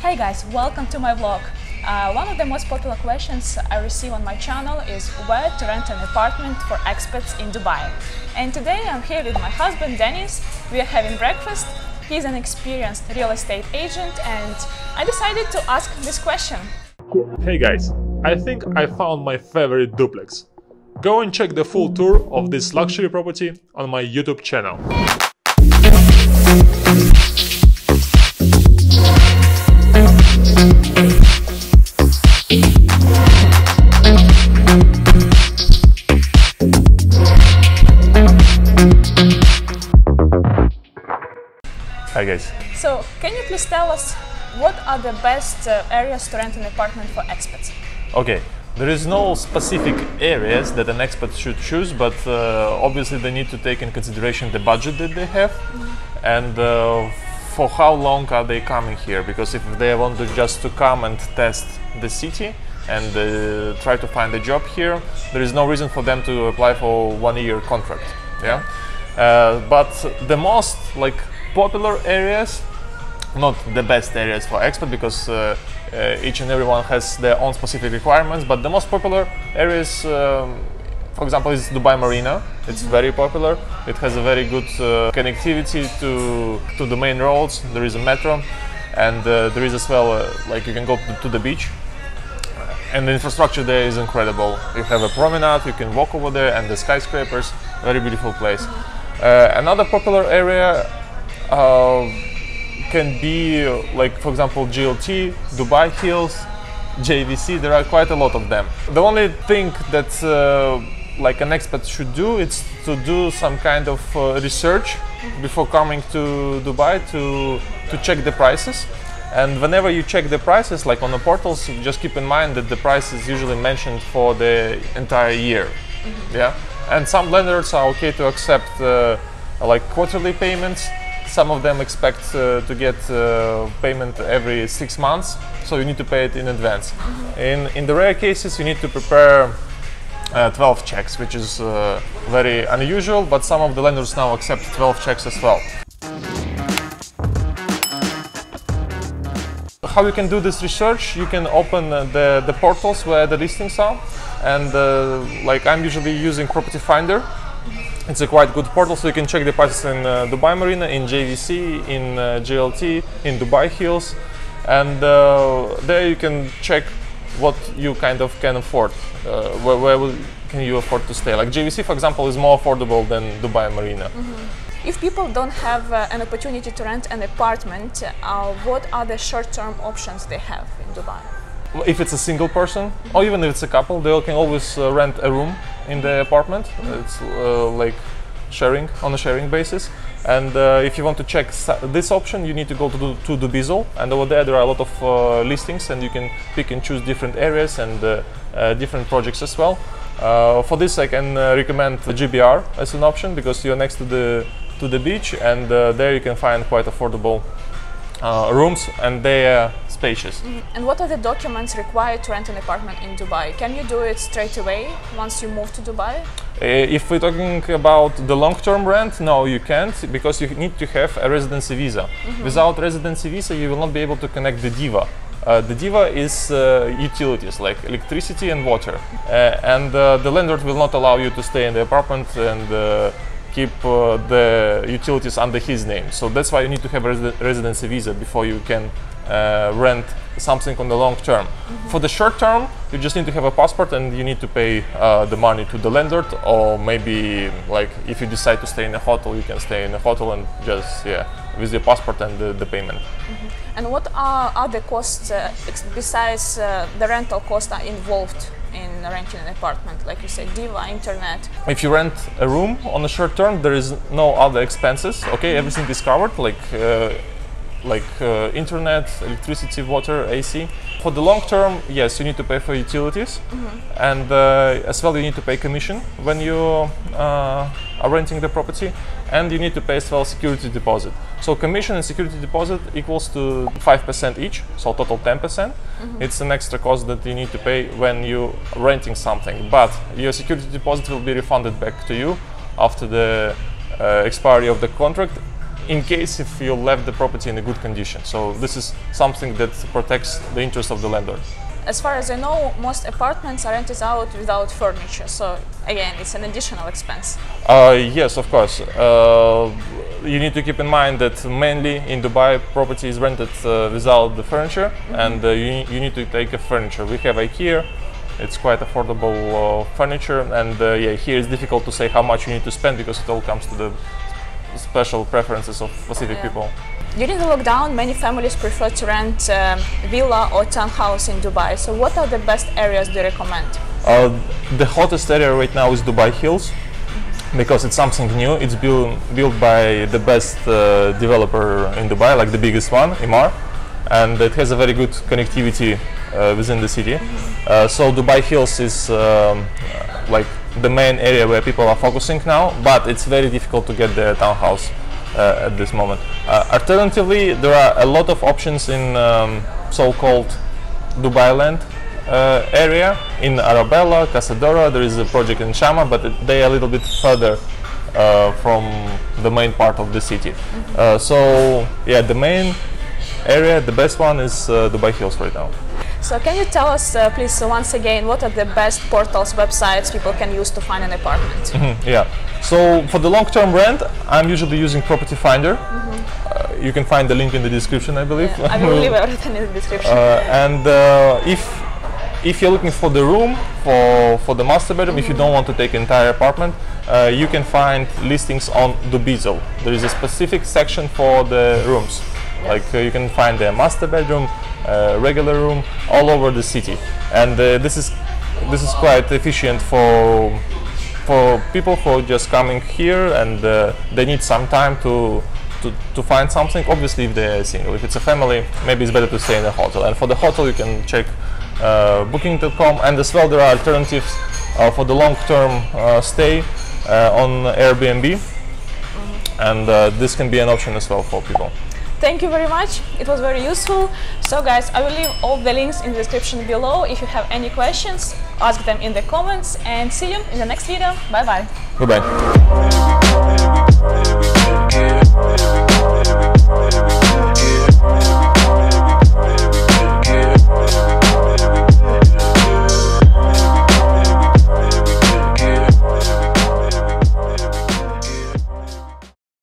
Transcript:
Hey guys, welcome to my vlog. Uh, one of the most popular questions I receive on my channel is where to rent an apartment for expats in Dubai. And today I'm here with my husband Denis. We are having breakfast. He's an experienced real estate agent and I decided to ask this question. Hey guys, I think I found my favorite duplex. Go and check the full tour of this luxury property on my YouTube channel. So, can you please tell us what are the best uh, areas to rent an apartment for expats? Okay, there is no specific areas that an expat should choose, but uh, obviously they need to take in consideration the budget that they have and uh, for how long are they coming here. Because if they want to just to come and test the city and uh, try to find a job here, there is no reason for them to apply for one year contract. Yeah, uh, but the most like popular areas not the best areas for expat because uh, uh, each and everyone has their own specific requirements. But the most popular areas, um, for example, is Dubai Marina. It's very popular. It has a very good uh, connectivity to to the main roads. There is a metro, and uh, there is as well uh, like you can go to, the beach. And the infrastructure there is incredible. You have a promenade, you can walk over there, and the skyscrapers. Very beautiful place. Uh, another popular area can be like for example JLT, Dubai Hills, JVC. There are quite a lot of them. The only thing that uh, like an expert should do is to do some kind of uh, research before coming to Dubai to to check the prices. And whenever you check the prices, like on the portals, just keep in mind that the price is usually mentioned for the entire year. Yeah, and some lenders are okay to accept uh, like quarterly payments some of them expect uh, to get uh, payment every six months, so you need to pay it in advance. In, in the rare cases, you need to prepare uh, 12 checks, which is uh, very unusual, but some of the lenders now accept 12 checks as well. How you can do this research? You can open uh, the, the portals where the listings are, and uh, like I'm usually using Property Finder, it's a quite good portal, so you can check the prices in uh, Dubai Marina, in JVC, in uh, JLT, in Dubai Hills, and uh, there you can check what you kind of can afford. Uh, where, where will, can you afford to stay? Like JVC, for example, is more affordable than Dubai Marina. Mm-hmm. If people don't have uh, an opportunity to rent an apartment, uh, what are the short-term options they have in Dubai? If it's a single person, or even if it's a couple, they can always uh, rent a room in the apartment. It's uh, like sharing on a sharing basis. And uh, if you want to check this option, you need to go to the, to Dubizzle, and over there there are a lot of uh, listings, and you can pick and choose different areas and uh, uh, different projects as well. for this, I can recommend JBR as an option because you're next to the to the beach, and there you can find quite affordable rooms, and they are spacious. Mm-hmm. And what are the documents required to rent an apartment in Dubai? Can you do it straight away once you move to Dubai? Uh, if we're talking about the long-term rent, no, you can't because you need to have a residency visa. Mm-hmm. Without residency visa, you will not be able to connect the DEWA. Uh, the DEWA is uh, utilities like electricity and water, uh, and uh, the landlord will not allow you to stay in the apartment and uh, keep the utilities under his name. So that's why you need to have a res- residency visa before you can uh, rent something on the long term. Mm-hmm. For the short term, you just need to have a passport and you need to pay uh, the money to the landlord, or maybe like if you decide to stay in a hotel, you can stay in a hotel and just yeah with your passport and the, the payment. Mm-hmm. And what are other costs uh, besides uh, the rental costs are involved? In renting an apartment, like you said, DEWA, internet. If you rent a room on a short term, there is no other expenses. Okay, everything is covered, like uh, like uh, internet, electricity, water, AC. For the long term, yes, you need to pay for utilities, mm-hmm. and uh, as well you need to pay commission when you uh, are renting the property, and you need to pay as well security deposit. So commission and security deposit equals to five percent each, so total ten percent. Mm-hmm. It's an extra cost that you need to pay when you're renting something, but your security deposit will be refunded back to you after the uh, expiry of the contract in case if you left the property in a good condition. So this is something that protects the interest of the landlord. As far as I know, most apartments are rented out without furniture. So again, it's an additional expense. Uh, yes, of course. Uh, you need to keep in mind that mainly in Dubai, property is rented uh, without the furniture, and uh, you, you need to take a furniture. We have IKEA. It's quite affordable uh, furniture, and uh, yeah, here it's difficult to say how much you need to spend because it all comes to the special preferences of specific Yeah. people. During the lockdown, many families prefer to rent um, villa or townhouse in Dubai. So what are the best areas do you recommend? Uh, the hottest area right now is Dubai Hills because it's something new. It's built built by the best uh, developer in Dubai, like the biggest one, Emaar, and it has a very good connectivity uh, within the city. Uh, so Dubai Hills is um, like the main area where people are focusing now, but it's very difficult to get the townhouse at this moment. Uh, alternatively, there are a lot of options in um, so-called Dubai Land uh, area in Arabella, Casa Dora. There is a project in Shama, but it- they are a little bit further uh, from the main part of the city. Uh, so yeah, the main area, the best one is uh, Dubai Hills right now. So can you tell us, uh, please, uh, once again, what are the best portals, websites people can use to find an apartment? Mhm, yeah. So for the long-term rent, I'm usually using Property Finder. Uh, you can find the link in the description, I believe. Yeah, I will leave everything in the description. Uh, and uh, if if you're looking for the room for for the master bedroom, if you don't want to take entire apartment, uh, you can find listings on Dubizzle. There is a specific section for the rooms. Like uh, you can find the master bedroom, uh, regular room, all over the city, and uh, this is this is quite efficient for for people who are just coming here and uh, they need some time to, to to find something. Obviously, if they're single, if it's a family, maybe it's better to stay in a hotel. And for the hotel, you can check uh, Booking.com, and as well there are alternatives uh, for the long-term uh, stay uh, on Airbnb, and uh, this can be an option as well for people. Thank you very much. It was very useful. So guys, I will leave all the links in the description below. If you have any questions, ask them in the comments and see you in the next video. Bye bye. bye Here